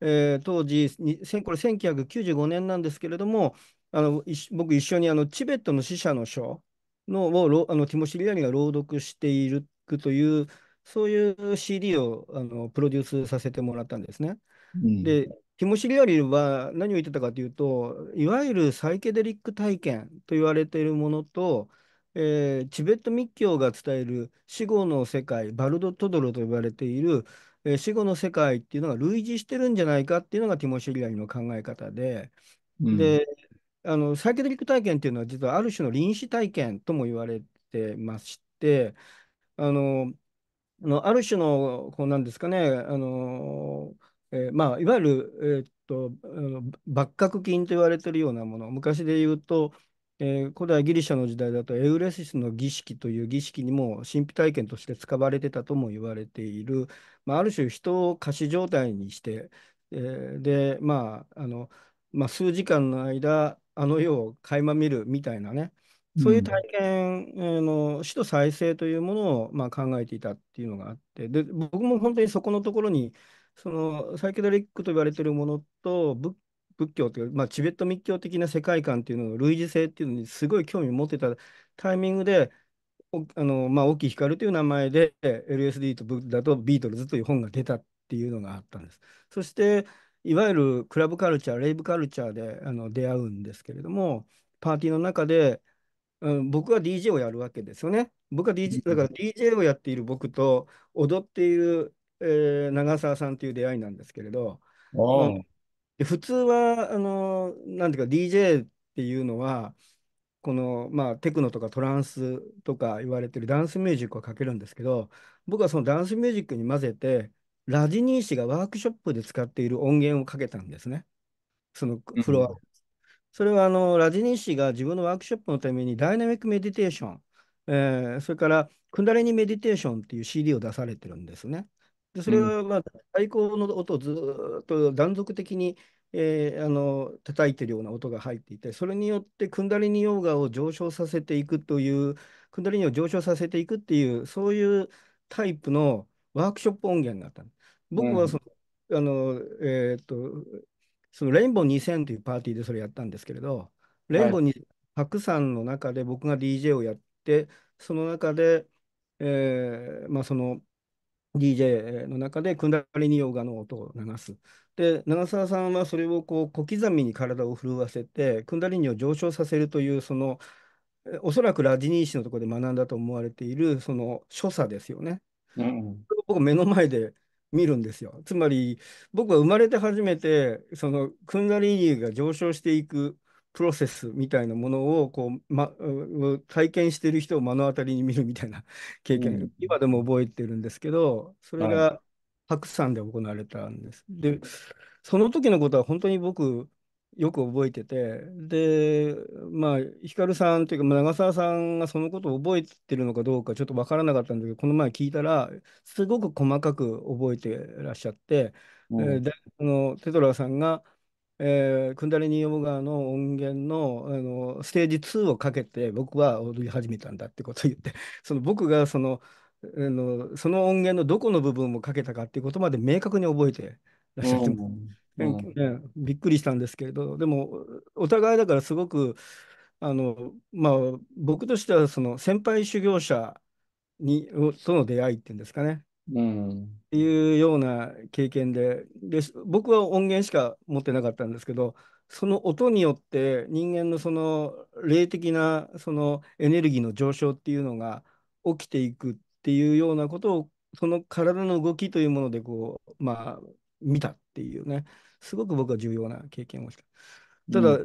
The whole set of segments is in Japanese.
えー当時これ1995年なんですけれども、あの僕一緒にあのチベットの死者の書のをろあのティモシー・リアリが朗読しているという、そういう CD をあのプロデュースさせてもらったんですね。うん。で、ティモシー・リアリは何を言ってたかというと、いわゆるサイケデリック体験と言われているものと、えーチベット密教が伝える死後の世界、バルドトドロと呼ばれている、えー死後の世界っていうのが類似してるんじゃないかっていうのがティモシー・リアリの考え方で、うん。で、あのサイケデリック体験っていうのは実はある種の臨死体験とも言われてまして、あのあの、ある種の、こうなんですかね、あの、えーまあ、いわゆる、えーっと、あの幕閣金と言われているようなもの、昔で言うと、えー古代ギリシャの時代だとエウレシスの儀式という儀式にも神秘体験として使われてたとも言われている、まあ、ある種人を仮死状態にして、えーで、まあ、あの、まあ、数時間の間、あの世を垣間見るみたいなね、そういう体うん。の、死と再生というものを、まあ、考えていたっていうのがあって、で、僕も本当にそこのところに、そのサイケデリックと言われているものと仏、仏教という、まあ、チベット密教的な世界観っていうのの類似性っていうのにすごい興味を持ってたタイミングで、おあの、まあ、沖光という名前で LSD とブッダとビートルズという本が出たっていうのがあったんです。そして、いわゆるクラブカルチャー、レイブカルチャーであの出会うんですけれども、パーティーの中で、うん、僕は DJ をやるわけですよね。僕は DJ、だから DJ をやっている僕と踊っている、えー長澤さんという出会いなんですけれど、で普通はあのなんていうか DJ っていうのはこの、まあ、テクノとかトランスとか言われてるダンスミュージックをかけるんですけど僕はそのダンスミュージックに混ぜてラジニー氏がワークショップで使っている音源をかけたんですね。そのフロアうん。それはあのラジニー氏が自分のワークショップのためにダイナミックメディテーション、えーそれからクンダレニメディテーションっていう CD を出されてるんですね。で、そうん。れは、まあ、太鼓の音をずーっと断続的に、えーあの叩いてるような音が入っていて、それによってクンダレニヨーガを上昇させていくという、クンダレニを上昇させていくっていう、そういうタイプのワークショップ音源があったの。僕はそうん。の、あの、えーっと、そのレインボー2000というパーティーでそれやったんですけれど、レイはい。ンボーにたくさんの中で僕が DJ をやって、その中で、えーまあ、その DJ の中でクンダリニヨーガの音を流す。で、長澤さんはそれをこう小刻みに体を震わせて、クンダリニを上昇させるという、その、えおそらくラジニーシのところで学んだと思われている、その所作ですよね。うん。僕目の前で見るんですよ。つまり僕は生まれて初めてそのクンダリーニが上昇していくプロセスみたいなものをこう、ま、う体験している人を目の当たりに見るみたいな経験がうん。今でも覚えてるんですけどそれはい。が白山で行われたんです。でその時のことは本当に僕よく覚えててでまあヒカルさんというかまあ長澤さんがそのことを覚えてるのかどうかちょっと分からなかったんだけどこの前聞いたらすごく細かく覚えてらっしゃって、うん。えーで、そのテトラさんが、えークンダリニーヨーガの音源の、あのステージ2をかけて僕は踊り始めたんだってことを言って、その僕がその、あの、その音源のどこの部分をかけたかっていうことまで明確に覚えてらっうしゃって、ん。えうん。えびっくりしたんですけれど、でもお互いだからすごくあの、まあ、僕としてはその先輩修行者にとの出会いっていうんですかね。うん。っていうような経験で、で、僕は音源しか持ってなかったんですけど、その音によって人間のその霊的なそのエネルギーの上昇っていうのが起きていくっていうようなことを、その体の動きというものでこう、まあ、見たっていうね、すごく僕は重要な経験をした。ただ、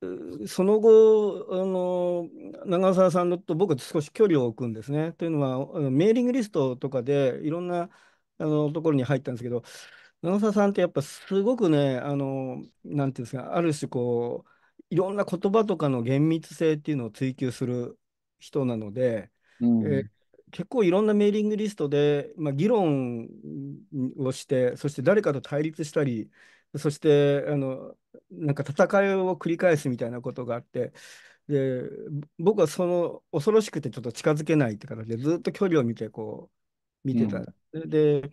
うん。その後、あの長澤さんと僕は少し距離を置くんですね。というのは、メーリングリストとかでいろんなあのところに入ったんですけど、長澤さんってやっぱすごくね、あのなんていうんですか、ある種こう、いろんな言葉とかの厳密性っていうのを追求する人なので、えーうん。結構いろんなメーリングリストで、まあ、議論をして、そして誰かと対立したり、そしてあのなんか戦いを繰り返すみたいなことがあって、で、僕はその恐ろしくてちょっと近づけないって形でずっと距離を見てこう見てた。うん。で、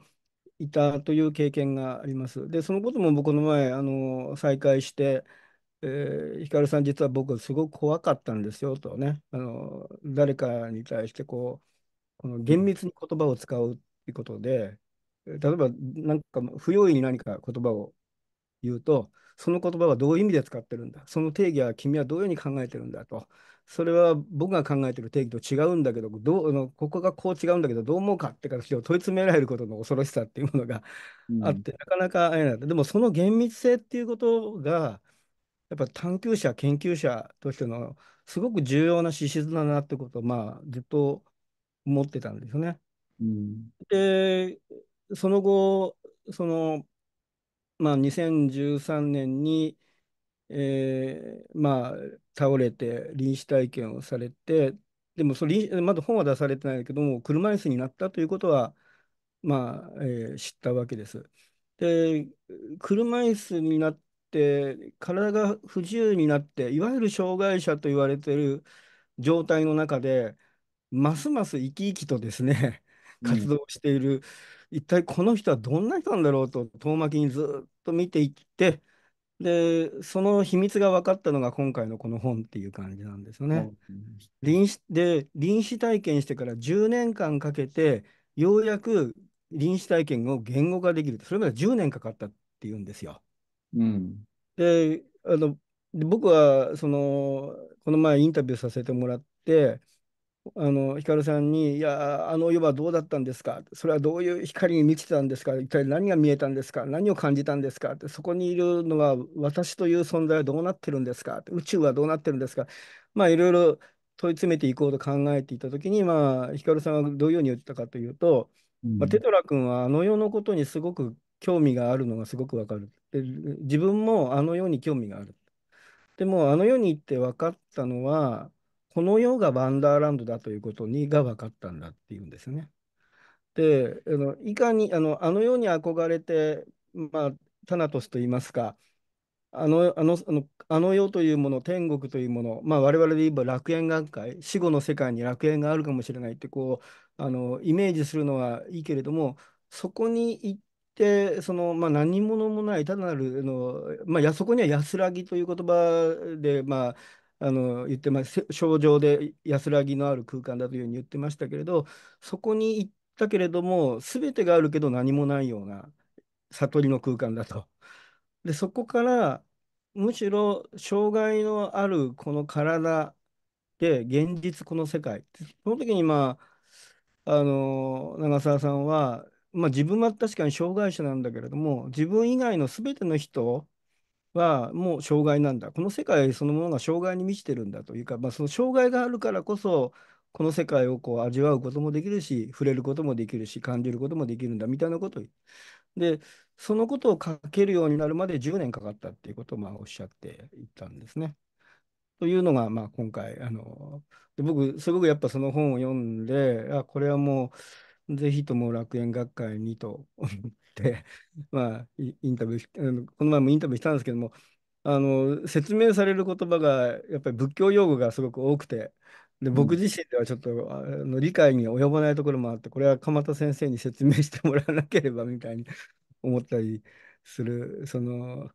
いたという経験があります。で、そのことも僕この前、あの、再会して、えー、ヒカルさん実は僕すごく怖かったんですよとね、あの、誰かに対してこう、この厳密に言葉を使うっていうことで、例えばなんか不用意に何か言葉を言うと、その言葉はどういう意味で使ってるんだ、その定義は君はどういうふうに考えてるんだと、それは僕が考えてる定義と違うんだけど、どうあのここがこう違うんだけど、どう思うかって形を問い詰められることの恐ろしさっていうものがうん、あって、なかなか会えない。でもその厳密性っていうことが、やっぱ探究者、研究者としてのすごく重要な資質だなってことを、まあ、ずっと思ってたんですよね。うん、で、その後、その、まあ、2013年に、えーまあ、倒れて臨死体験をされて、でもそれ、まだ本は出されてないけども、車椅子になったということは、まあ、えー知ったわけです。で、車椅子になって、体が不自由になって、いわゆる障害者と言われている状態の中で、ますます生き生きとですね、うん、活動している、一体この人はどんな人なんだろうと遠巻きにずっと見ていって、で、その秘密が分かったのが今回のこの本っていう感じなんですよね。うん、臨死で、臨死体験してから10年間かけて、ようやく臨死体験を言語化できる。それまで10年かかったっていうんですよ。うん、で、あの、で僕は、その、この前インタビューさせてもらって、あの、ヒカルさんに、いや、あの世はどうだったんですか？それはどういう光に満ちてたんですか？一体何が見えたんですか？何を感じたんですか？ってそこにいるのは私という存在はどうなってるんですか宇宙はどうなってるんですか？まあ、いろいろ問い詰めていこうと考えていたときに、まあ、ヒカルさんはどういうふうに言ってたかというと、まあ、テうん、トラ君はあの世のことにすごく興味があるのがすごくわかる。で、自分もあの世に興味がある。でも、あの世に行って分かったのは、この世がワンダーランドだということにが分かったんだっていうんですね。で、あのいかにあの、あの世に憧れて、まあ、タナトスといいますか、あの、あの、あの、あの世というもの、天国というもの、まあ、我々で言えば楽園学会、死後の世界に楽園があるかもしれないってこうあのイメージするのはいいけれども、そこに行って、その、まあ、何者もない、ただなるあの、まあ、そこには安らぎという言葉で、まあ、あの言ってます、症状で安らぎのある空間だというふうに言ってましたけれど、そこに行ったけれども、すべてがあるけど何もないような悟りの空間だと。で、そこからむしろ障害のあるこの体で現実この世界。その時にまあ、あの長澤さんは、まあ、自分は確かに障害者なんだけれども、自分以外の全ての人はもう障害なんだ。この世界そのものが障害に満ちてるんだというか、まあ、その障害があるからこそ、この世界をこう味わうこともできるし、触れることもできるし、感じることもできるんだみたいなことをで、そのことを書けるようになるまで10年かかったっていうことをまあおっしゃっていたんですね。というのがまあ今回、あの僕、すごくやっぱその本を読んで、あ、これはもうぜひとも楽園学会にと思って、まあ、イインタビューこの前もインタビューしたんですけども、あの説明される言葉がやっぱり仏教用語がすごく多くて、で僕うん、自身ではちょっとあの理解に及ばないところもあって、これは鎌田先生に説明してもらわなければみたいに 思ったりする、その、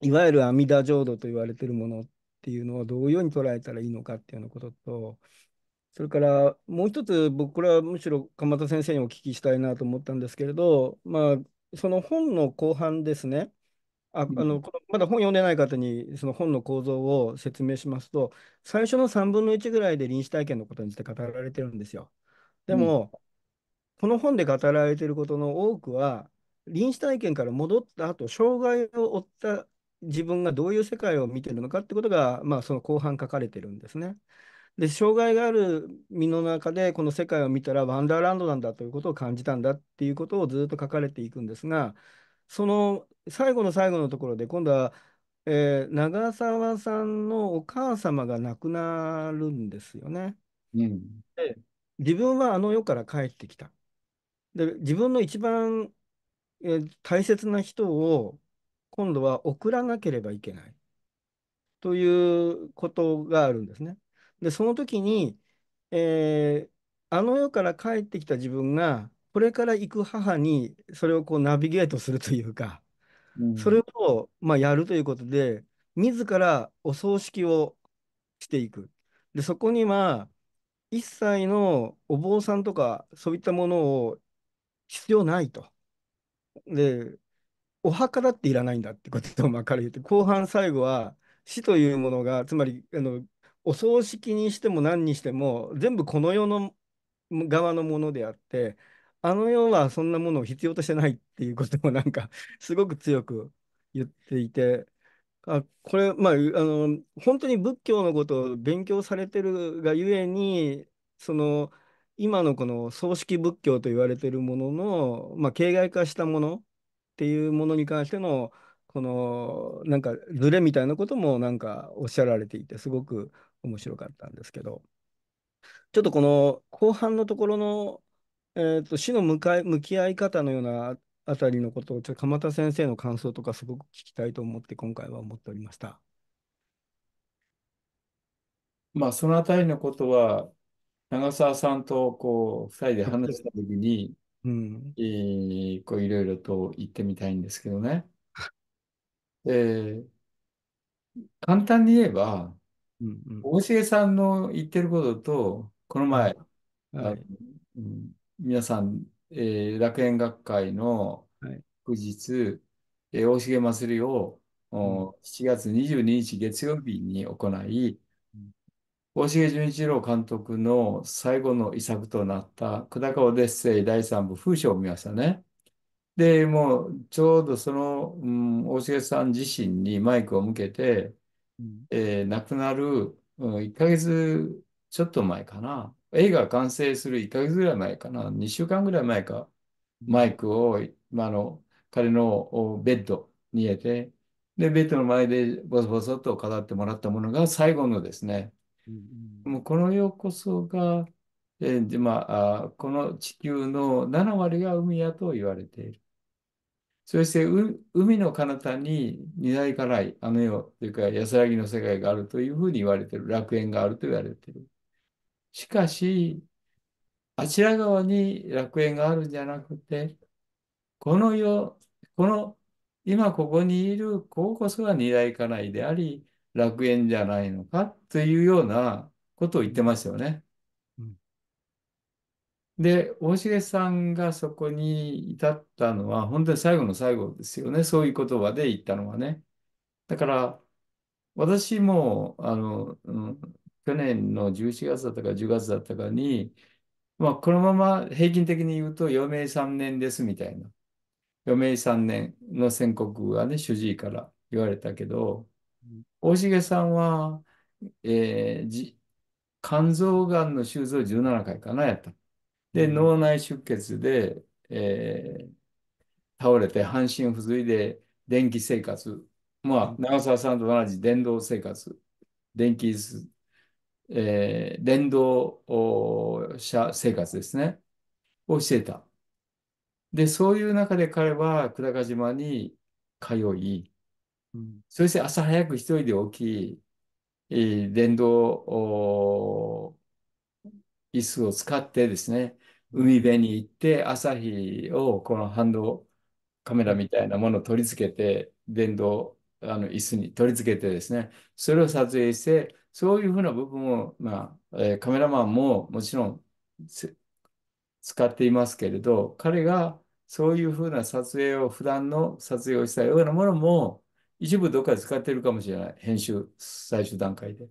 いわゆる阿弥陀浄土と言われているものっていうのをどういうように捉えたらいいのかっていうようなことと、それからもう一つ、僕、これはむしろ鎌田先生にお聞きしたいなと思ったんですけれど、まあ、その本の後半ですね、あ、うん、あの、このまだ本読んでない方にその本の構造を説明しますと、最初の3分の1ぐらいで臨死体験のことについて語られてるんですよ。でうん、も、この本で語られていることの多くは、臨死体験から戻った後、障害を負った自分がどういう世界を見ているのかってことが、まあ、その後半書かれてるんですね。で、障害がある身の中で、この世界を見たらワンダーランドなんだということを感じたんだっていうことをずっと書かれていくんですが、その最後の最後のところで、今度は、えー長澤さんのお母様が亡くなるんですよね。うん、で、自分はあの世から帰ってきた。で、自分の一番、えー大切な人を今度は送らなければいけないということがあるんですね。で、その時に、えーあの世から帰ってきた自分がこれから行く母にそれをこうナビゲートするというか、それうん。をまあやるということで、自らお葬式をしていく。で、そこには一切のお坊さんとかそういったものを必要ないと。で、お墓だっていらないんだってことをまあ彼言って、後半最後は死というものが、つまりあのお葬式にしても何にしても、全部この世の側のものであって、あの世はそんなものを必要としてないっていうことをなんかすごく強く言っていて、あ、これ、まあ、あの、本当に仏教のことを勉強されてるがゆえに、その、今のこの葬式仏教と言われてるものの、まあ、形骸化したものっていうものに関しての、この、なんか、ズレみたいなこともなんかおっしゃられていて、すごく面白かったんですけど、ちょっとこの後半のところの、えーと、死の向かい、向き合い方のようなあたりのことを、ちょっと鎌田先生の感想とかすごく聞きたいと思って、今回は思っておりました。まあ、そのあたりのことは、長澤さんとこう、二人で話したときに、うん、えーこういろいろと言ってみたいんですけどね。えー簡単に言えば、うん、うん。大重さんの言ってることと、この前、はい、あのはい、うん皆さん、えー楽園学会のはい。翌日、えー大重祭りをうん、お7月22日月曜日に行い、うん、大重純一郎監督の最後の遺作となった久高オデッセイ第三部風書を見ましたね。で、もうちょうどその、うん、大重さん自身にマイクを向けて、うん、えー亡くなる、うん、1ヶ月ちょっと前かな。映画完成する1ヶ月ぐらい前かな。2週間ぐらい前か。マイクを、まあ、あの彼のおベッドに入れて、で、ベッドの前でボソボソと語ってもらったものが最後のですね、うん、もうこの世こそが、えーで、まあ、あこの地球の7割が海やと言われている。そして海の彼方に二大家来、あの世というか安らぎの世界があるというふうに言われている。楽園があると言われている。しかし、あちら側に楽園があるんじゃなくて、この世、この今ここにいる、こここそが二大家来であり、楽園じゃないのかというようなことを言ってますよね。で、大重さんがそこに至ったのは、本当に最後の最後ですよね。そういう言葉で言ったのはね。だから、私も、あの、うん、去年の11月だったか10月だったかに、まあ、このまま平均的に言うと余命3年ですみたいな。余命3年の宣告がね、主治医から言われたけど、大重さんは、えー、肝臓がんの手術を17回かな、やった。で、うん、脳内出血で、えー倒れて半身不随で電気生活。まあ、長澤さんと同じ電動生活。電気、えー電動お車生活ですね。をしていた。で、そういう中で彼は久高島に通い、うん、そして朝早く一人で起き、えー電動お椅子を使ってですね、海辺に行って朝日をこのハンドカメラみたいなものを取り付けて、電動あの椅子に取り付けてですね、それを撮影して、そういうふうな部分を、まあ、えーカメラマンももちろんせ使っていますけれど、彼がそういうふうな撮影を、普段の撮影をしたようなものも、一部どっかで使っているかもしれない。編集、最終段階で。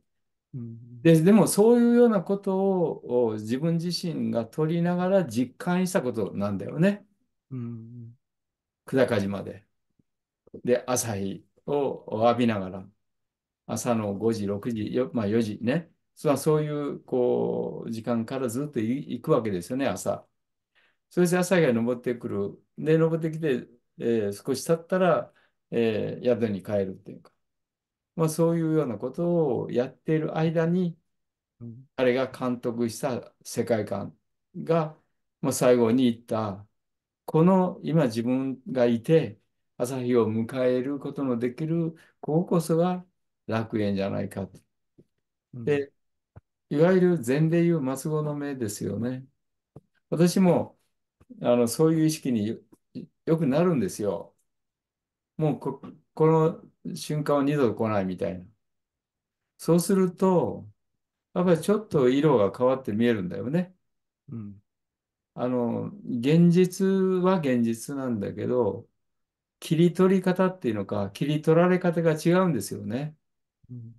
うん、で、でもそういうようなことをを自分自身が撮りながら実感したことなんだよね。うん、久高島で。で、朝日を浴びながら、朝の5時、6時、よまあ4時ね。そそういうこう時間からずっと行くわけですよね、朝。そして朝日が昇ってくる。で、昇ってきて、えー少し経ったら、えー宿に帰るっていうか、まあ、そういうようなことをやっている間に、うん、彼が監督した世界観が、まあ、最後に言った、この今自分がいて、朝日を迎えることのできる、こここそが楽園じゃないかと。うん、で、いわゆる禅でいう末後の目ですよね。私もあの、そういう意識によ、よくなるんですよ。もうこ、この瞬間は二度と来ないみたいな。そうすると、やっぱりちょっと色が変わって見えるんだよね。うん。あの、現実は現実なんだけど、切り取り方っていうのか、切り取られ方が違うんですよね。うん。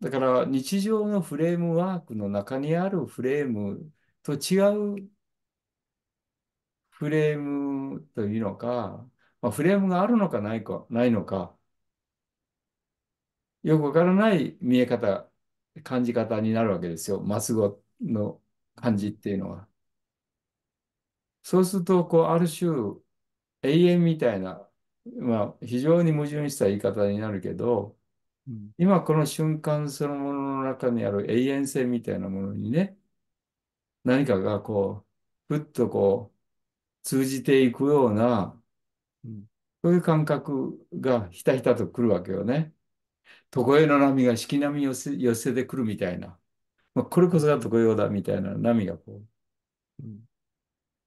だから日常のフレームワークの中にあるフレームと違うフレームというのか、まあ、フレームがあるのかないか、ないのか、よくわからない見え方、感じ方になるわけですよ。末語の感じっていうのは。そうすると、こう、ある種、永遠みたいな、まあ、非常に矛盾した言い方になるけど、うん。今この瞬間そのものの中にある永遠性みたいなものにね、何かがこう、ふっとこう、通じていくような、うん。そういう感覚がひたひたと来るわけよね。常世の波が四季波寄せ、寄せてくるみたいな。まあ、これこそが常世だみたいな波がこうん。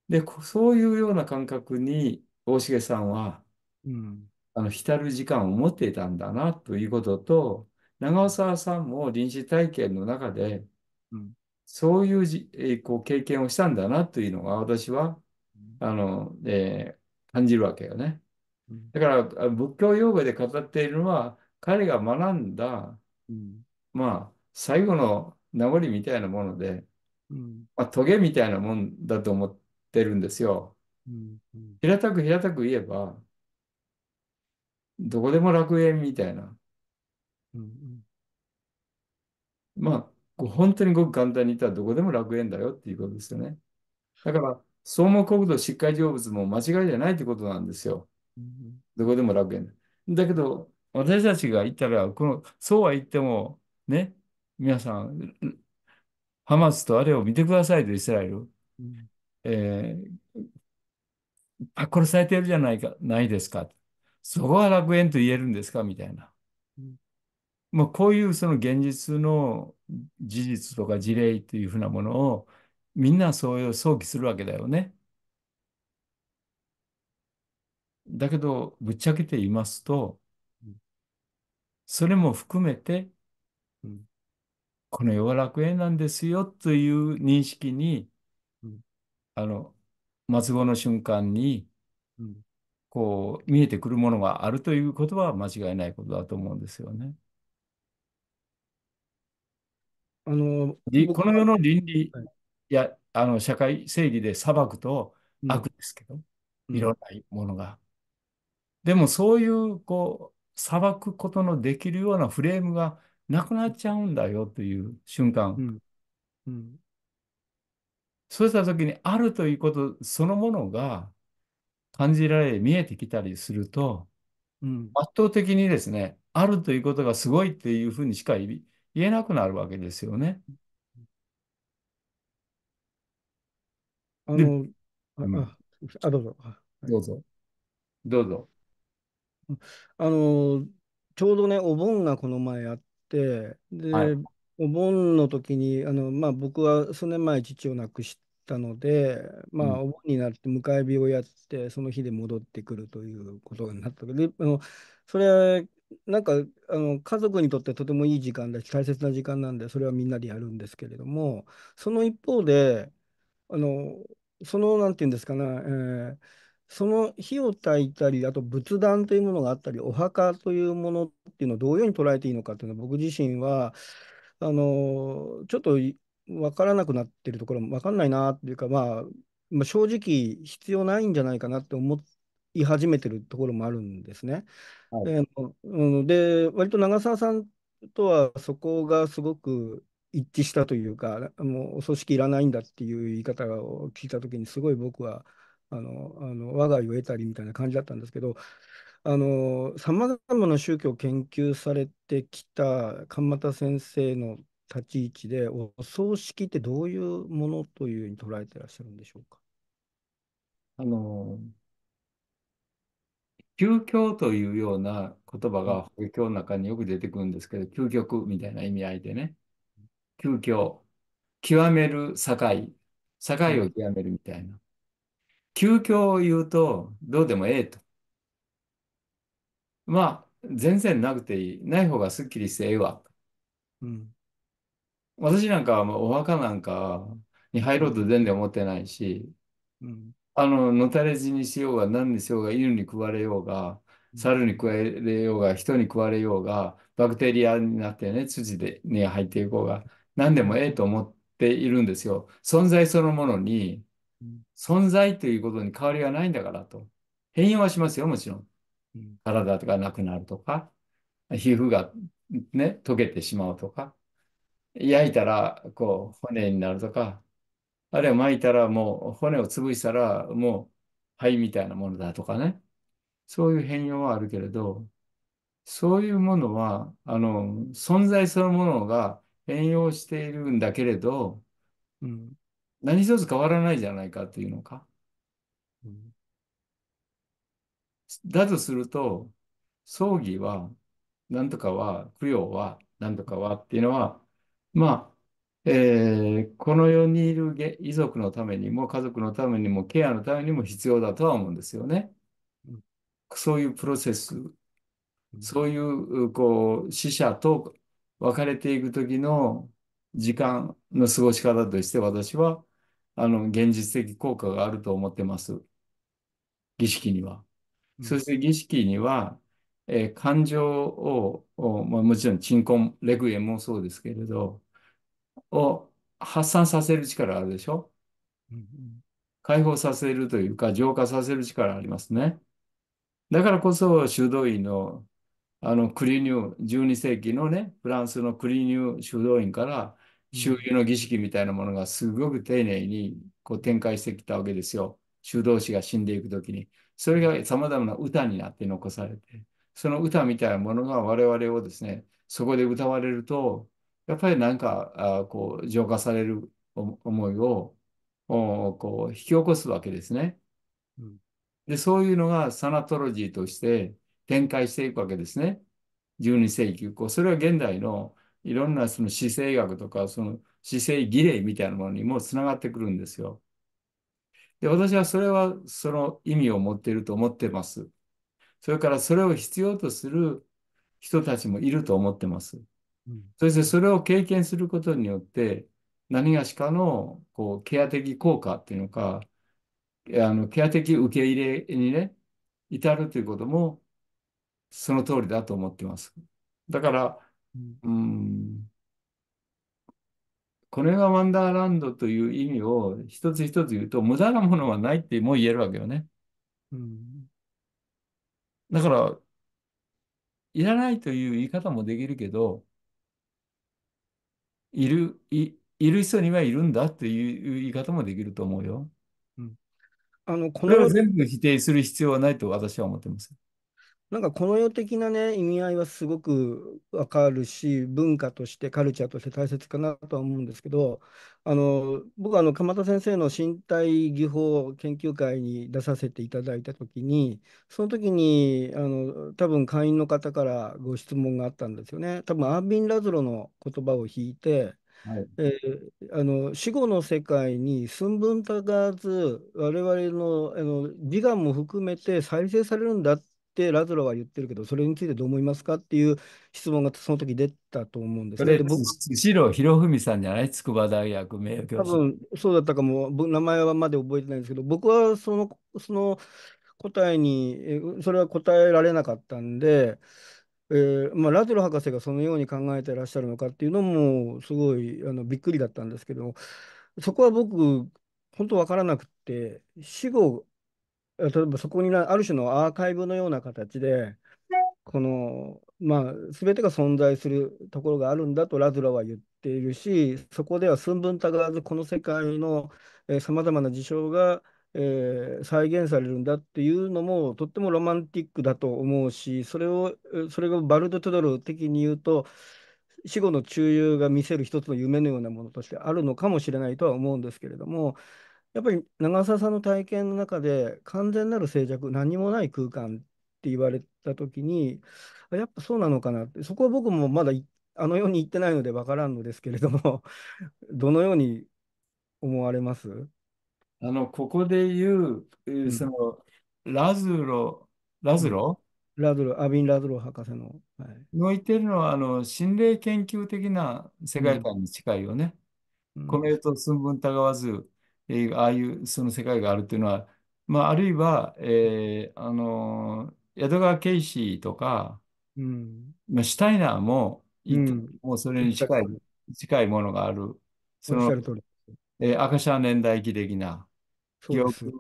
う。で、こそういうような感覚に大重さんは、うん。あの、浸る時間を持っていたんだなということと、長澤さんも臨死体験の中で、うん。そういうじ、えーこう経験をしたんだなというのが私は、あの、えー感じるわけよね。うん。だから、あ仏教用語で語っているのは、彼が学んだ、うん。まあ、最後の名残みたいなもので、うん。まあ、トゲみたいなもんだと思ってるんですよ。うん。うん。平たく平たく言えば、どこでも楽園みたいな。うん。まあ、本当にごく簡単に言ったらどこでも楽園だよっていうことですよね。だから、相馬国土疾患成仏も間違いじゃないってことなんですよ。うん。どこでも楽園だ。だけど、私たちが言ったら、この、そうは言っても、ね、皆さん、ハマスとあれを見てくださいと、イスラエル。うん。えーあ、殺されてるじゃないか、ないですか。そこは楽園と言えるんですか？みたいな。うん。もうこういうその現実の事実とか事例というふうなものをみんなそういう想起するわけだよね。だけど、ぶっちゃけて言いますと、それも含めて、この世は楽園なんですよという認識に、あの、末後の瞬間に、こう、見えてくるものがあるということは間違いないことだと思うんですよね。あの、こ、の世の倫理はい。や、あの、社会正義で裁くとうん。悪ですけど、うん。いろんなものが。でもそういう、こう、裁くことのできるようなフレームがなくなっちゃうんだよという瞬間。うん。うん。そうした時にあるということそのものが感じられ、見えてきたりすると、うん。圧倒的にですね、あるということがすごいっていうふうにしか言えなくなるわけですよね。あの、あ、うん、あ、あ、どうぞ。どうぞ、どうぞ。あの、ちょうどね、お盆がこの前あって、で、はい。お盆の時に、あの、まあ、僕は数年前父を亡くしたので、まあ、うん、お盆になって迎え火をやって、その日で戻ってくるということになったけど、で、あの、それ、なんか、あの、家族にとってとてもいい時間だし、大切な時間なんで、それはみんなでやるんですけれども、その一方で、あの、その、なんていうんですかね、えーその火を焚いたり、あと仏壇というものがあったり、お墓というものっていうのをどういうふうに捉えていいのかっていうのは、僕自身は、あの、ちょっと分からなくなってるところも分かんないなっていうか、まあ、まあ、正直必要ないんじゃないかなって思い始めてるところもあるんですね。はい。で、うん、で割と長澤さんとはそこがすごく一致したというか、もうお葬式いらないんだっていう言い方を聞いたときに、すごい僕はあの、あの我が家を得たりみたいな感じだったんですけど、あの、さまざまな宗教を研究されてきた鎌又先生の立ち位置で、お葬式ってどういうものというふうに捉えてらっしゃるんでしょうか？あの、究極というような言葉うんが法華経の中によく出てくるんですけど、究極みたいな意味合いでね。究極、極める境。境うん、を極めるみたいな。究極を言うと、どうでもええと。まあ、全然なくていい。ない方がすっきりしてええわ。うん、私なんかはもうお墓なんかに入うん、ろうと全然思ってないし、うん、あの、のたれ死にしようが何にしようが、犬に食われようが、うん、猿に食われようが、人に食われようが、バクテリアになってね、土で、に入っていこうが、何でもええと思っているんですよ。存在そのものに、うん、存在ということに変わりがないんだからと。変容はしますよ、もちろん。うん、体がなくなるとか、皮膚がね、溶けてしまうとか、焼いたら、こう、骨になるとか、あるいは巻いたらもう骨を潰したらもう灰みたいなものだとかね。そういう変容はあるけれど、そういうものは、あの、存在そのものが変容しているんだけれど、うん、何一つ変わらないじゃないかっていうのか。うん、だとすると、葬儀は、なんとかは、供養は、なんとかはっていうのは、まあ、えーこの世にいるげ遺族のためにも、家族のためにも、ケアのためにも必要だとは思うんですよね。うん、そういうプロセス、うん、そういう、こう、死者と別れていく時の時間の過ごし方として、私は、あの、現実的効果があると思ってます。儀式には。うん、そして儀式には、えー感情を、おまあ、もちろん鎮魂、レクイエムもそうですけれど、を発散させる力あるでしょうん、解放させるというか、浄化させる力ありますね。だからこそ、修道院のあのクリニュー、12世紀のね、フランスのクリニュー修道院から修うん、行の儀式みたいなものがすごく丁寧にこう展開してきたわけですよ。修道士が死んでいくときに。それが様々な歌になって残されて、その歌みたいなものが我々をですね、そこで歌われると、やっぱりなんか、あこう浄化される思いをおこう引き起こすわけですね。うん、で、そういうのがサナトロジーとして展開していくわけですね。12世紀以降。それは現代のいろんなその姿勢学とか、その姿勢儀礼みたいなものにもつながってくるんですよ。で、私はそれはその意味を持っていると思ってます。それからそれを必要とする人たちもいると思ってます。うん、そしてそれを経験することによって、何がしかのこうケア的効果っていうのか、あのケア的受け入れにね、至るということもその通りだと思ってます。だから、うん、うん、これがワンダーランドという意味を一つ一つ言うと、無駄なものはないってもう言えるわけよね。うん、だから、いらないという言い方もできるけど、いる、い、いる人にはいるんだっていう言い方もできると思うよ。うん。あの、こそれを全部否定する必要はないと私は思ってます。なんかこの世的なね、意味合いはすごくわかるし、文化としてカルチャーとして大切かなとは思うんですけど、あの僕はあの鎌田先生の身体技法研究会に出させていただいたときに、その時にあの多分会員の方からご質問があったんですよね。多分アービン・ラズロの言葉を引いて、はい。えーあの死後の世界に寸分たがわず我々の、あの自我も含めて再生されるんだってラズロは言ってるけどそれについてどう思いますかっていう質問がその時出たと思うんですね。それ、で僕つろ博文さんじゃない筑波大学名誉教授。多分そうだったかも僕名前はまで覚えてないんですけど僕はその、その答えにえそれは答えられなかったんで、えーまあ、ラズロ博士がそのように考えていらっしゃるのかっていうのもすごいあのびっくりだったんですけどそこは僕本当わからなくて死後例えばそこにある種のアーカイブのような形でこの、まあ、全てが存在するところがあるんだとラズロは言っているし、そこでは寸分たがわずこの世界のさまざまな事象が、えー再現されるんだっていうのもとってもロマンティックだと思うし、それを、それがバルト・トゥドル的に言うと、死後の中庸が見せる一つの夢のようなものとしてあるのかもしれないとは思うんですけれども、やっぱり長澤さんの体験の中で完全なる静寂、何もない空間って言われたときに、あやっぱそうなのかなって、そこは僕もまだいあの世に行ってないのでわからんのですけれども、どのように思われます？あの、ここで言う、えーうん。その、ラズロ、ラうん。ズロラドロ、アビン・ラドロー博士の。はい。の言ってるのは、あの、心霊研究的な世うん。界観に近いよね。うん。この世と寸分たがわず、えーああいうその世界があるっていうのは、まあ、あるいは、えーあのー、宿川慶史とか、うん。まあ、シュタイナーもうん。もうそれに近い。近いものがある。その。えーアカシャ年代記的な記憶。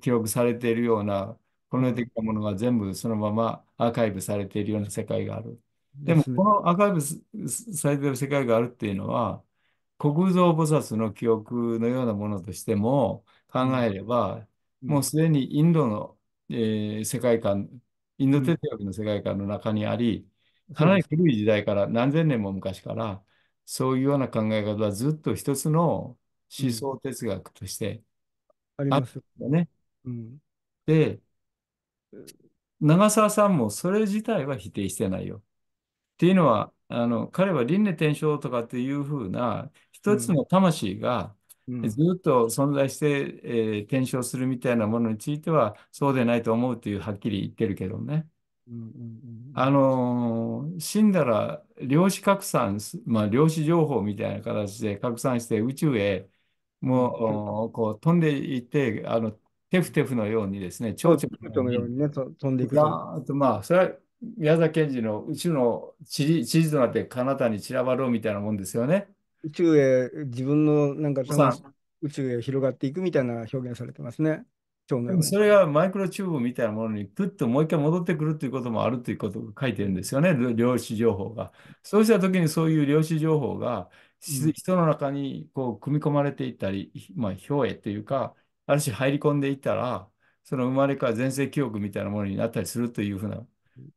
記録されているような、この世うん。的なものが全部そのままアーカイブされているような世界がある。でも。このアーカイブスされている世界があるっていうのは、国蔵菩薩の記憶のようなものとしても考うん。えれば、うん。もうすでにインドの、えー世界観、インドうん。哲学の世界観の中にあり、かなり。古い時代から何千年も昔から、そういうような考え方はずっと一つのうん。思想哲学としてあります。んだね。うん。で、長澤さんもそれ自体は否定してないよ。っていうのは、あの、彼は輪廻転生とかっていうふうな一つうん。の魂がずうん。っと存在して、えー転生するみたいなものについてはそうでないと思うっていうはっきり言ってるけどね。うん。うん。あのー死んだら量子拡散す、まあ、量子情報みたいな形で拡散して宇宙へうん。うん。もう、おこう飛んでいって、あの、テフテフのようにですね、蝶々のように、トのようにね、と飛んでいくまあ、それは宮崎賢治の宇宙の塵、塵となって彼方に散らばろうみたいなもんですよね。宇宙へ、自分のなんか宇宙へ広がっていくみたいな表現されてますね。それがマイクロチューブみたいなものにプッともう一回戻ってくるということもあるということが書いてるんですよね、量子情報が。そうしたときにそういう量子情報が。人の中にこう組み込まれていったり、まあ、表へというか、ある種入り込んでいったら、その生まれから前世記憶みたいなものになったりするというふうな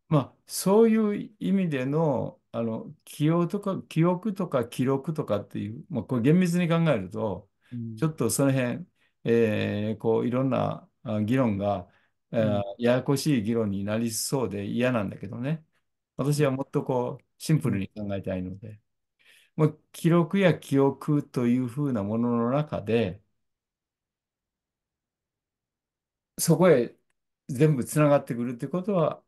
まあ、そういう意味での、あの記憶とか、記憶とか記録とかっていう、まあ、これ厳密に考えると、うん。ちょっとその辺、えーこういろんなあ議論が、えーうん。ややこしい議論になりそうで嫌なんだけどね。私はもっとこうシンプルうん。に考えたいので、もう記録や記憶というふうなものの中で、そこへ全部つながってくるってことは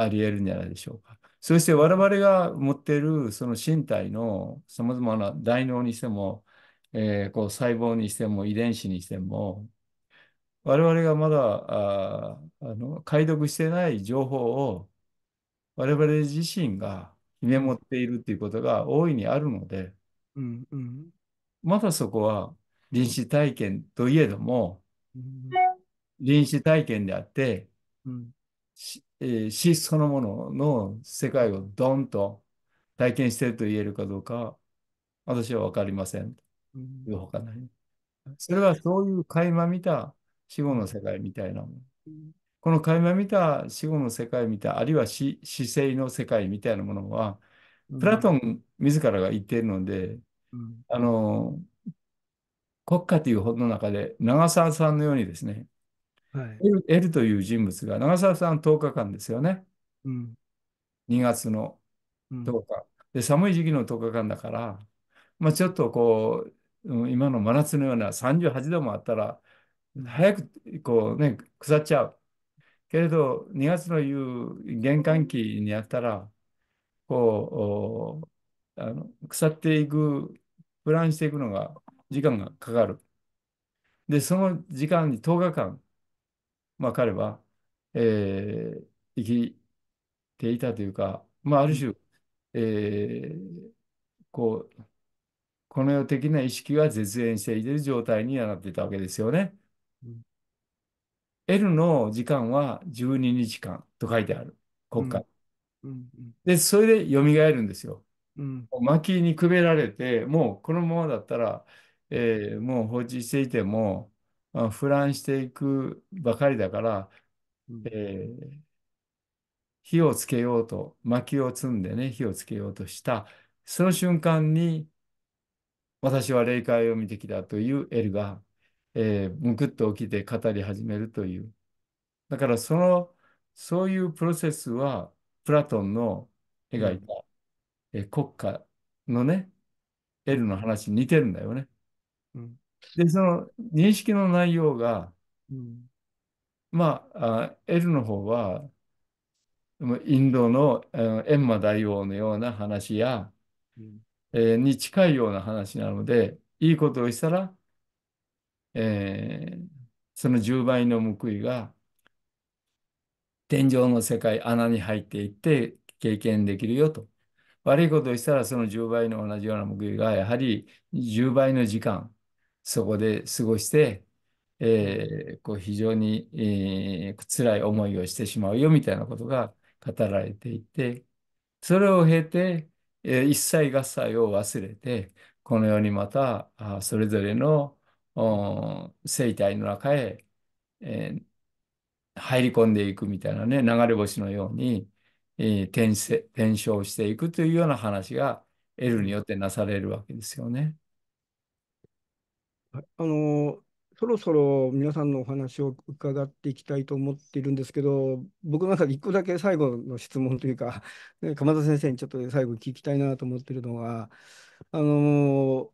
あり得るんじゃないでしょうか。そして我々が持っているその身体のさまざまな大脳にしても、えーこう細胞にしても遺伝子にしても、我々がまだあー、あの解読していない情報を我々自身が秘めうん。持っているということが大いにあるので、うん。うん。まだそこは臨死体験といえども、うん。臨死体験であって、うん。しえー死そのものの世界をドンと体験していると言えるかどうか、私は分かりません。うん。いうほかない。それはそういう垣間見た死後の世界みたいなもの。この垣間見た死後の世界みたい、あるいは死、死生の世界みたいなものは、プラトうん。ン自らが言っているので、うん。あの、国家という本の中で長澤さんのようにですね、はい。エル、エルという人物が、長澤さん10日間ですよね。うん。2月のうん。10日。で、寒い時期の10日間だから、まあ、ちょっとこう、うん今の真夏のような38度もあったら、うん。早くこうね、腐っちゃう。けれど、2月のいう厳寒期にあったら、こう、おあの腐っていく、腐乱していくのが、時間がかかる。で、その時間に10日間、まあ彼は、えー生きていたというか、まああうん。る種、えーこう、この世的な意識が絶縁している状態にはなっていたわけですよね。うん。L の時間は12日間と書いてある。国家。うん。うん。で、それで蘇るんですよ。うん。薪にくべられて、もうこのままだったら、えーもう放置していても、まあ、腐乱していくばかりだから、うん。えー火をつけようと、薪を積んでね、火をつけようとした、その瞬間に、私は霊界を見てきたという L が、えーむくっと起きて語り始めるという。だからその、そういうプロセスは、プラトンのうん。描いた、えー国家のね、L の話に似てるんだよね。うん。で、その認識の内容が、うん。まあ、あ L の方は、インドのえー閻魔大王のような話や、うん。えーに近いような話なので、いいことをしたら、えーその10倍の報いが天上の世界、穴に入っていって経験できるよと。悪いことをしたらその10倍の同じような報いが、やはり10倍の時間、そこで過ごして、えーこう非常に、えー辛い思いをしてしまうよみたいなことが語られていて、それを経て、えー一切合切を忘れて、この世にまたあそれぞれのお生態の中へ、えー入り込んでいくみたいなね、流れ星のように、えー転生、転生していくというような話が L によってなされるわけですよね。あの、そろそろ皆さんのお話を伺っていきたいと思っているんですけど、僕の中で一個だけ最後の質問というか、ね鎌田先生にちょっと最後聞きたいなと思っているのが、あの、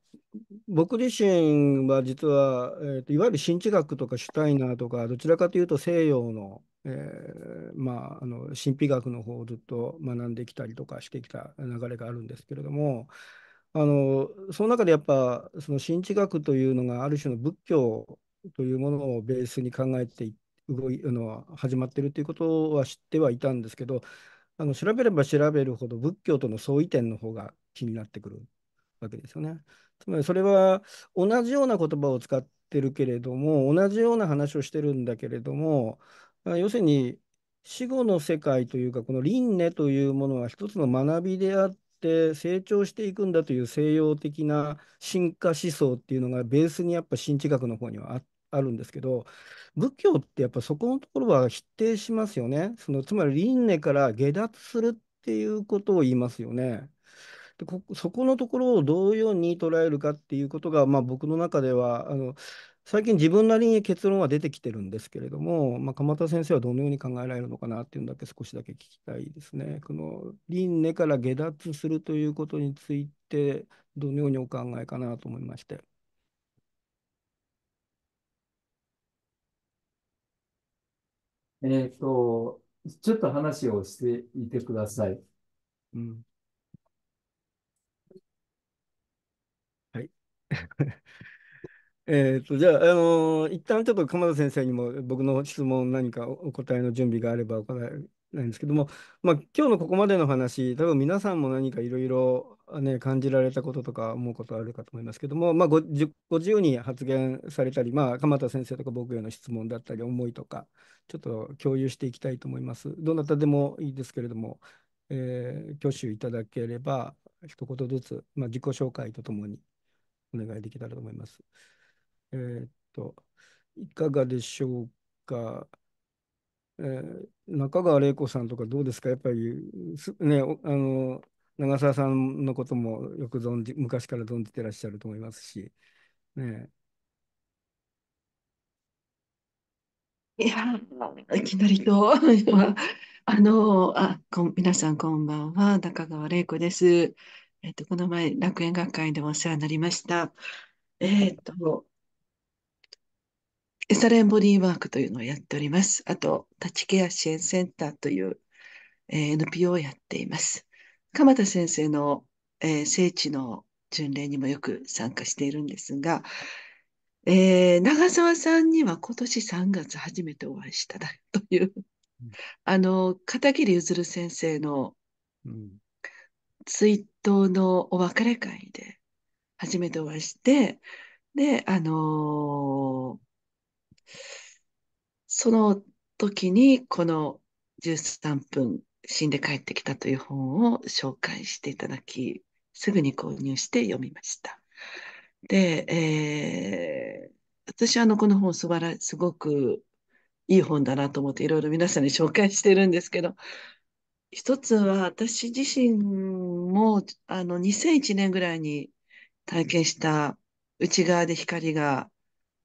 僕自身は実は、えーと、いわゆる神智学とかシュタイナーとか、どちらかというと西洋の、えーまあ、あの神秘学の方をずっと学んできたりとかしてきた流れがあるんですけれども、あの、その中でやっぱ、その神智学というのがある種の仏教というものをベースに考えて動い、あの、始まっているということは知ってはいたんですけど、あの、調べれば調べるほど仏教との相違点の方が気になってくるわけですよね。つまりそれは同じような言葉を使ってるけれども、同じような話をしてるんだけれども、要するに死後の世界というか、この輪廻というものは一つの学びであって、成長していくんだという西洋的な進化思想っていうのがベースにやっぱ神智学の方にはあ、あるんですけど、仏教ってやっぱそこのところは否定しますよね。そのつまり輪廻から下脱するっていうことを言いますよね。で、こ、そこのところをどういうように捉えるかっていうことが、まあ、僕の中ではあの最近自分なりに結論は出てきてるんですけれども、まあ、鎌田先生はどのように考えられるのかなっていうのだけ少しだけ聞きたいですね。この輪廻から下脱するということについてどのようにお考えかなと思いまして。えっと、ちょっと話をしていてください。うん、はい。えーと、じゃあ、あのー一旦ちょっと鎌田先生にも僕の質問何かお答えの準備があればお答えないんですけども、まあ、今日のここまでの話、多分皆さんも何かいろいろね、感じられたこととか思うことあるかと思いますけども、まあ、ご、じご自由に発言されたり、まあ、鎌田先生とか僕への質問だったり、思いとか、ちょっと共有していきたいと思います。どなたでもいいですけれども、えー挙手いただければ、一言ずつ、まあ、自己紹介とともにお願いできたらと思います。えっと、いかがでしょうか？えー中川玲子さんとかどうですか？やっぱり、すね、あの、長澤さんのこともよく存じ、昔から存じてらっしゃると思いますし、ね。いや、いきなりと、あの、あ、こん、皆さんこんばんは、中川玲子です。えっと、この前、楽園学会でもお世話になりました。えっと、エサレンボディーワークというのをやっております。あと、立ちケア支援センターという、えー NPO をやっています。鎌田先生の、えー聖地の巡礼にもよく参加しているんですが、えー長澤さんには今年3月初めてお会いしたなというあの、片桐譲先生のうん。追悼のお別れ会で初めてお会いして、で、あのーその時にこの13分死んで帰ってきたという本を紹介していただき、すぐに購入して読みました。で、えー私はあの、この本素晴ら、すごくいい本だなと思っていろいろ皆さんに紹介してるんですけど、一つは私自身も、あの、2001年ぐらいに体験した内側で光が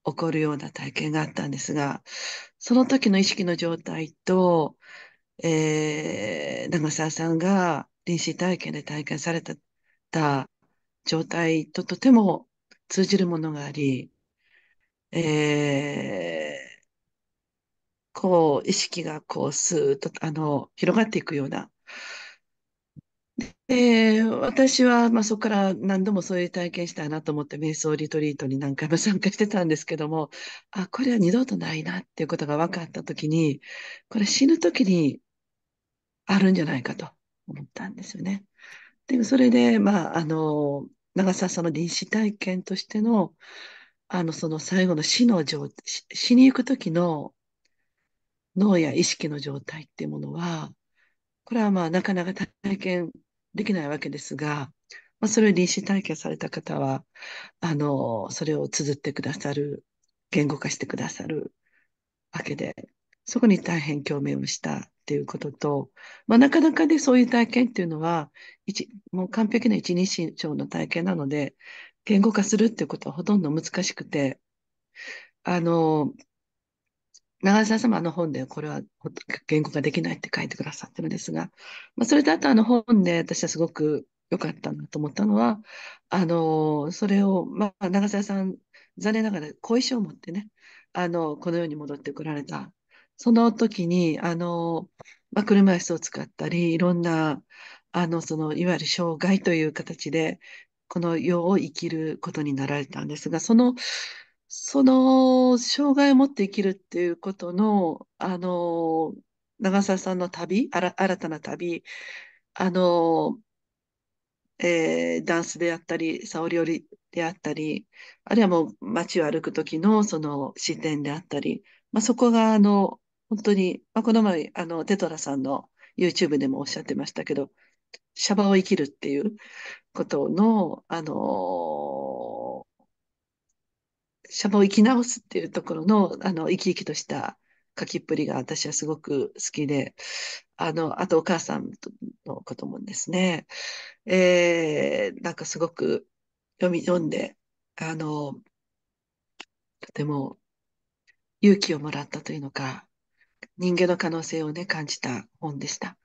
起こるような体験があったんですが、その時の意識の状態と、えー、長澤さんが臨死体験で体験された状態ととても通じるものがあり、えーこう、意識がこう、スーッと、あの、広がっていくような。で、私は、まあ、そこから何度もそういう体験したいなと思って、瞑想リトリートに何回も参加してたんですけども、あ、これは二度とないなっていうことが分かったときに、これ死ぬときにあるんじゃないかと思ったんですよね。でも、それで、まあ、あの、長澤さんの臨死体験としての、あの、その最後の死の状、死死に行くときの脳や意識の状態っていうものは、これはまあなかなか体験できないわけですが、まあ、それを臨死体験された方は、あの、それを綴ってくださる、言語化してくださるわけで、そこに大変共鳴をしたっていうことと、まあ、なかなかでそういう体験っていうのは、一もう完璧な一日症の体験なので、言語化するっていうことはほとんど難しくて、あの、長澤様の本でこれは言語化できないって書いてくださってるんですが、まあ、それとあとあの本で私はすごく良かったなと思ったのは、あの、それを、まあ、長澤さん、残念ながら後遺症を持ってね、あの、この世に戻ってこられた。その時に、あの、まあ、車椅子を使ったり、いろんな、あの、その、いわゆる障害という形で、この世を生きることになられたんですが、その、その、障害を持って生きるっていうことの、あの、長澤さんの旅、あら新たな旅、あの、えーダンスであったり、サオリオリであったり、あるいはもう街を歩く時のその視点であったり、まあ、そこがあの、本当に、まあ、この前、あの、テトラさんの YouTube でもおっしゃってましたけど、シャバを生きるっていうことの、あのシャバを生き直すっていうところの、あの、生き生きとした書きっぷりが私はすごく好きで、あの、あとお母さんのこともですね、えー、なんかすごく読み、読んで、あの、とても勇気をもらったというのか、人間の可能性をね、感じた本でした。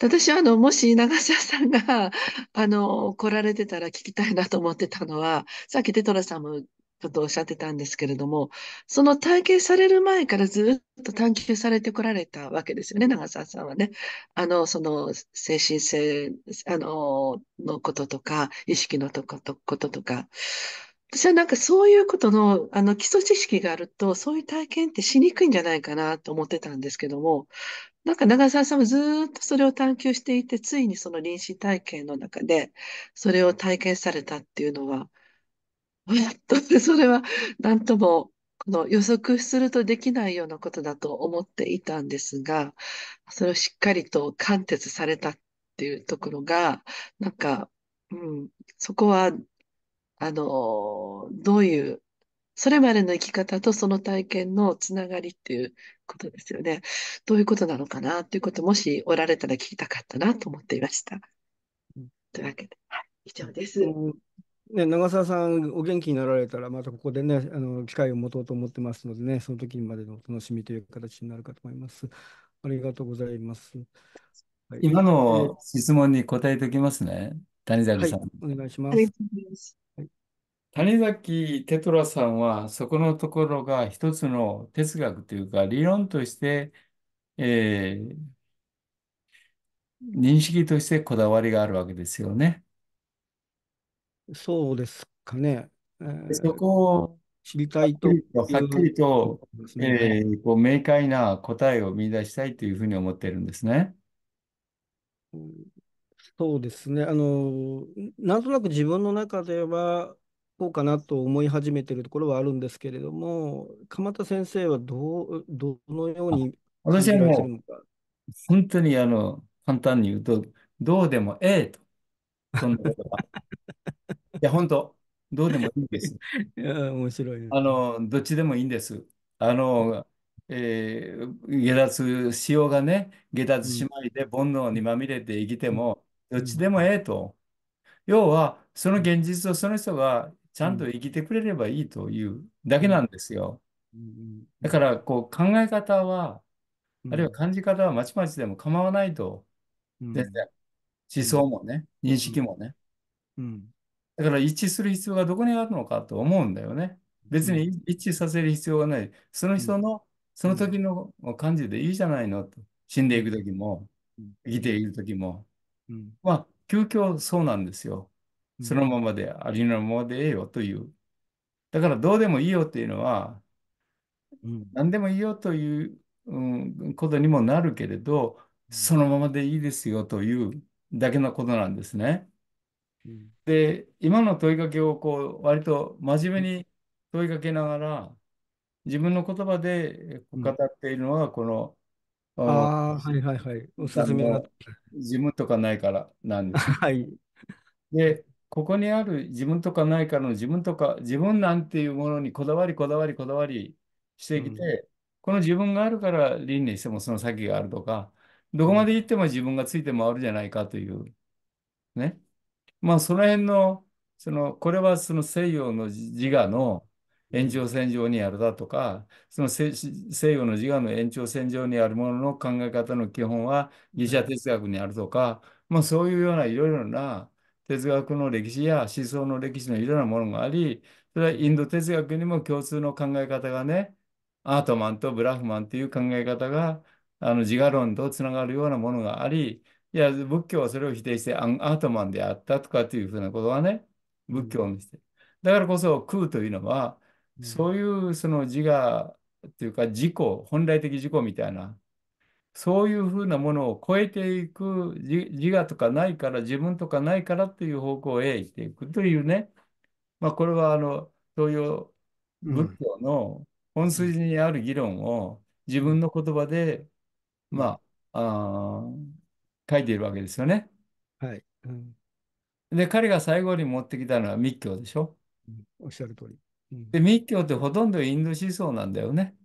私は、あの、もし長澤さんが、あの、来られてたら聞きたいなと思ってたのは、さっきテトラさんもちょっとおっしゃってたんですけれども、その体験される前からずっと探求されてこられたわけですよね、長澤さんはね。あの、その精神性、あの、のこととか、意識のとことこととか。私はなんかそういうことの、あの、基礎知識があると、そういう体験ってしにくいんじゃないかなと思ってたんですけども、なんか長澤さんもずっとそれを探求していて、ついにその臨死体験の中で、それを体験されたっていうのは、やっと、それは、なんとも、この予測するとできないようなことだと思っていたんですが、それをしっかりと貫徹されたっていうところが、なんか、うん、そこは、あの、どういうそれまでの生き方とその体験のつながりっていうことですよね。どういうことなのかなっていうこと、もしおられたら聞きたかったなと思っていました。というわけで、はい以上です。うんね、長澤さん、お元気になられたら、またここでね、あの機会を持とうと思ってますのでね、その時までのお楽しみという形になるかと思います。ありがとうございます。はい、今えの質問に答えておきますね。谷崎さん。、お願いします。谷崎テトラさんは、そこのところが一つの哲学というか、理論として、えー認識としてこだわりがあるわけですよね。そうですかね。えでそーこを知りたいとはっきりと、えーこう明快な答えを見出したいというふうに思っているんですね。うんそうですね。あの、なんとなく自分の中では、こうかなと思い始めているところはあるんですけれども、鎌田先生はどう、どのように感私はも。う本当にあの簡単に言うと、どうでもええと、そんなことは。いや、本当、どうでもいいんです。いや、面白いですあね。の、どっちでもいいんです。あの、えー下脱しようがね、下脱しまいで煩悩にまみれて生きても、どっちでもええと。要は、その現実をその人がちゃんと生きてくれればいいというだけなんですよ。うんだから、こう、考え方は、うんあるいは感じ方はまちまちでも構わないと。うん。思想もね、認識もね。うんだから一致する必要がどこにあるのかと思うんだよね。別にうん一致させる必要がない。そのうん人の、その時の感じでいいじゃないのと。死んでいく時も、うん生きている時も。うんまあ、究極そうなんですよ。うんそのままで、ありのままでええよという。だからどうでもいいよっていうのは、うん何でもいいよという、うんことにもなるけれど、そのままでいいですよというだけのことなんですね。うんで、今の問いかけをこう割と真面目に問いかけながら、自分の言葉でうん語っているのは、この、あああ、はいはいはい。おすすめ自分とかないからなんです。はい。で、ここにある自分とかないからの自分とか、自分なんていうものにこだわり、こだわり、こだわりしてきて、この自分があるから輪廻してもその先があるとか、どこまで行っても自分がついて回るじゃないかという、ね。まあ、その辺の、その、これはその西洋の自我の延長線上にあるだとか、その西洋の自我の延長線上にあるものの考え方の基本はギリシャ哲学にあるとか、まあ、そういうようないろいろな哲学の歴史や思想の歴史のいろんなものがあり、それはインド哲学にも共通の考え方がね、アートマンとブラフマンという考え方があの自我論とつながるようなものがあり、いや、仏教はそれを否定してアンアートマンであったとかっていうふうなことはね、仏教にして。だからこそ空というのは、そういうその自我っていうか自己、本来的自己みたいな、そういうふうなものを超えていく自自我とかないから、自分とかないからっていう方向へ行っていくというね、まあ、これはあの東洋仏教の本筋にある議論を自分の言葉で、まあ、あー書いているわけですよね。はい。うんで、彼が最後に持ってきたのは密教でしょ？うんおっしゃる通り。うんで、密教ってほとんどインド思想なんだよね。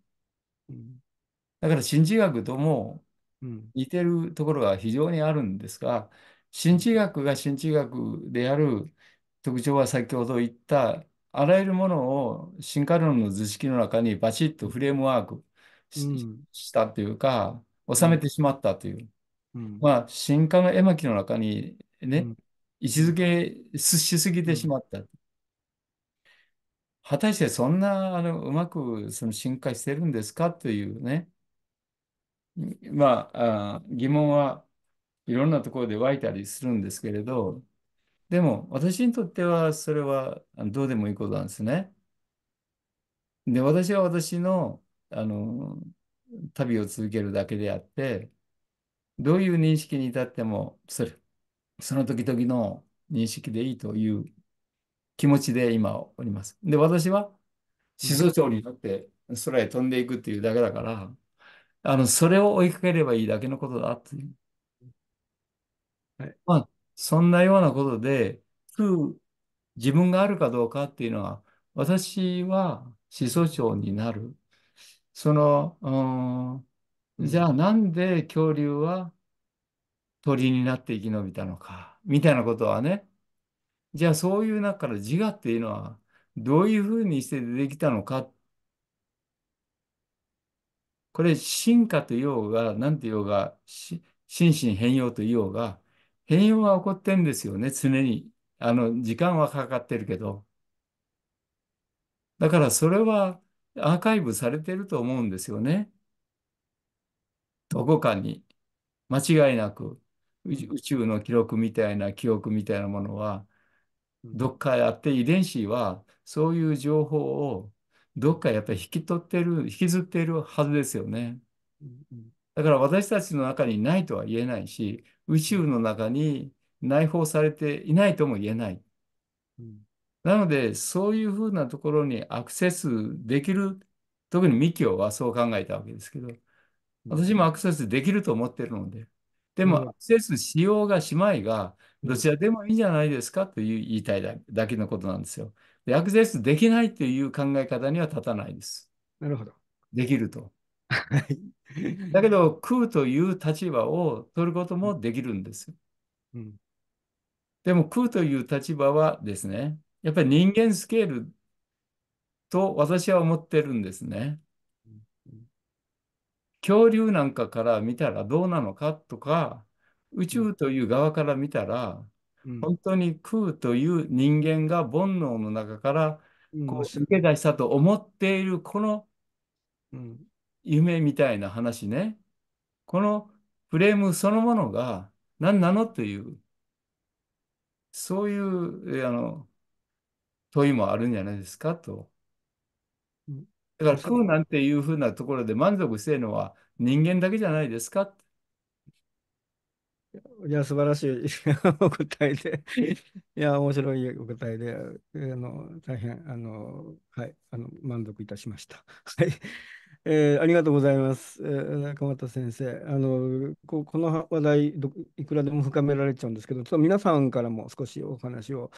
うんだから神智学ともうん似てるところが非常にあるんですが、神智学が神智学である特徴は先ほど言ったあらゆるものを進化論の図式の中にバチッとフレームワークし,、うんしたというか、収めてしまったという。うんまあ、進化の絵巻の中にね、うん位置づけしすぎてしまった。果たしてそんなあのうまくその進化してるんですかというね、まあ、あ疑問はいろんなところで湧いたりするんですけれど、でも私にとってはそれはどうでもいいことなんですね。で、私は私の、あの旅を続けるだけであって、どういう認識に至ってもそれ、その時々の認識でいいという気持ちで今おります。で、私は思想長に乗って空へ飛んでいくっていうだけだから、あの、それを追いかければいいだけのことだっていう。はいまあ、そんなようなことで、空自分があるかどうかっていうのは、私は思想長になる。その、うん、じゃあなんで恐竜は鳥になって生き延びたのか、みたいなことはね、じゃあそういう中から自我っていうのはどういうふうにして出てきたのか。これ進化と言おうが、何て言おうが、し心身変容と言おうが、変容が起こってるんですよね、常に。あの、時間はかかってるけど。だからそれはアーカイブされてると思うんですよね。どこかに。間違いなく。宇宇宙の記録みたいな記憶みたいなものは、どっかあって遺伝子はそういう情報をどっかやっぱり引き取ってる、引きずっているはずですよね。だから私たちの中にないとは言えないし、宇宙の中に内包されていないとも言えない。なので、そういうふうなところにアクセスできる、特に密教はそう考えたわけですけど、私もアクセスできると思ってるので、でもアクセスしようがしまいが、どちらでもいいんじゃないですかという言いたいだだけのことなんですよ。で、アクセスできないという考え方には立たないです。なるほど。できると。はい。だけど、空という立場を取ることもできるんですよ。うんでも空という立場はですね、やっぱり人間スケールと私は思ってるんですね。恐竜なんかから見たらどうなのかとか、宇宙という側から見たら、うん。本当に空という人間が煩悩の中からうん、こう抜け出したと思っているこのうん、夢みたいな話ね、このフレームそのものが何なのという、そういうえあの問いもあるんじゃないですか？と。うんだからそ空なんていうふうなところで満足しているのは人間だけじゃないですか？いや、素晴らしい お答えで、いや、面白いお答えで、あの大変あの、はい、あの満足いたしました。はいえーありがとうございます、えー中俣先生。あのここの話題ど、いくらでも深められちゃうんですけど、ちょっと皆さんからも少しお話を